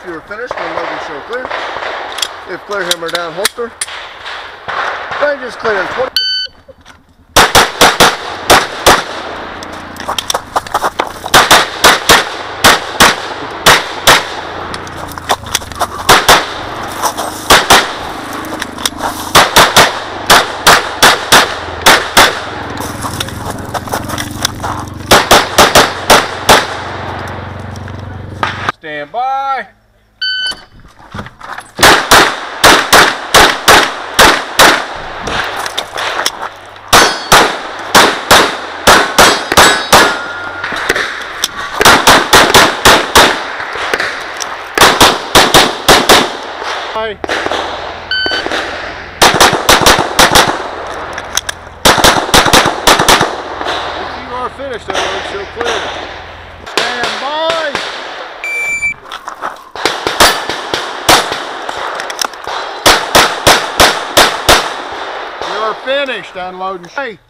if you're finished and loading show clear. If clear hammer down holster. Range is clear in 20. Stand by. You are finished, that road show clear. Stand by. You are finished unloading. Hey,